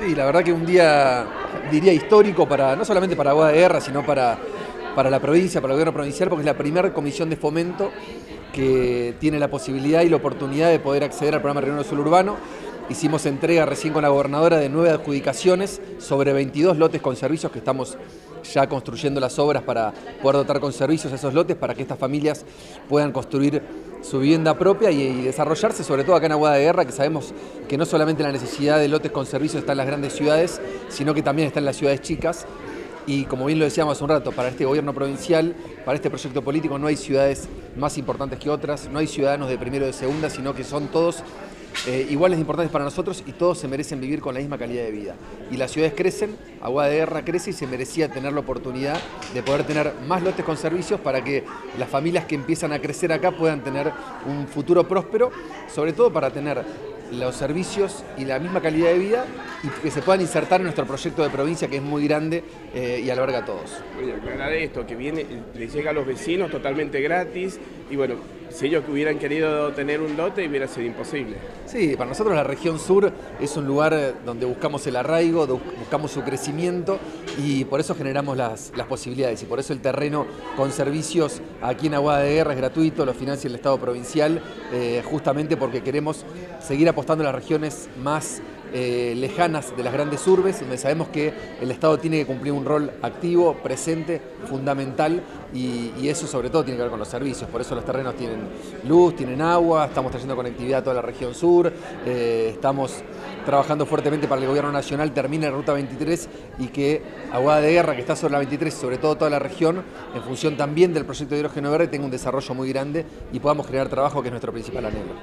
Sí, la verdad que un día, diría, histórico para no solamente para Agua de Guerra, sino para, para la provincia, para el gobierno provincial, porque es la primera comisión de fomento que tiene la posibilidad y la oportunidad de poder acceder al programa Regional Sur Urbano. Hicimos entrega recién con la gobernadora de nueve adjudicaciones sobre 22 lotes con servicios que estamos ya construyendo las obras para poder dotar con servicios esos lotes para que estas familias puedan construir su vivienda propia y, desarrollarse, sobre todo acá en Aguada de Guerra, que sabemos que no solamente la necesidad de lotes con servicios está en las grandes ciudades, sino que también está en las ciudades chicas. Y como bien lo decíamos hace un rato, para este gobierno provincial, para este proyecto político, no hay ciudades más importantes que otras, no hay ciudadanos de primero o de segunda, sino que son todos eh, iguales importantes para nosotros y todos se merecen vivir con la misma calidad de vida. Y las ciudades crecen, Agua de Guerra crece y se merecía tener la oportunidad de poder tener más lotes con servicios para que las familias que empiezan a crecer acá puedan tener un futuro próspero, sobre todo para tener los servicios y la misma calidad de vida y que se puedan insertar en nuestro proyecto de provincia que es muy grande eh, y alberga a todos. Oye, aclarar esto, que viene, le llega a los vecinos totalmente gratis y bueno, si ellos hubieran querido tener un lote hubiera sido imposible. Sí, para nosotros la región sur es un lugar donde buscamos el arraigo, buscamos su crecimiento y por eso generamos las, posibilidades y por eso el terreno con servicios aquí en Aguada de Guerra es gratuito, lo financia el Estado provincial, eh, justamente porque queremos seguir apostando a las regiones más eh, lejanas de las grandes urbes, donde sabemos que el Estado tiene que cumplir un rol activo, presente, fundamental, y, eso sobre todo tiene que ver con los servicios. Por eso los terrenos tienen luz, tienen agua, estamos trayendo conectividad a toda la región sur, eh, estamos trabajando fuertemente para que el gobierno nacional termine la ruta 23 y que Aguada de Guerra, que está sobre la 23 sobre todo toda la región, en función también del proyecto de hidrógeno verde, tenga un desarrollo muy grande y podamos generar trabajo, que es nuestro principal anhelo.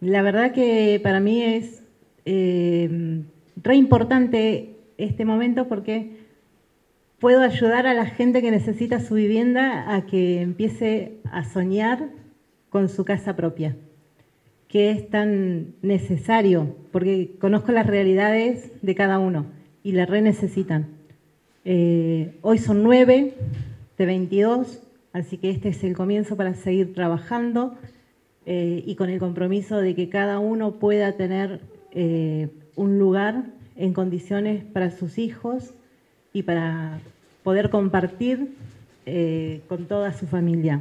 La verdad que para mí es eh, re importante este momento porque puedo ayudar a la gente que necesita su vivienda a que empiece a soñar con su casa propia, que es tan necesario, porque conozco las realidades de cada uno y la re necesitan. Eh, hoy son nueve de 22, así que este es el comienzo para seguir trabajando eh, y con el compromiso de que cada uno pueda tener eh, un lugar en condiciones para sus hijos y para poder compartir con toda su familia.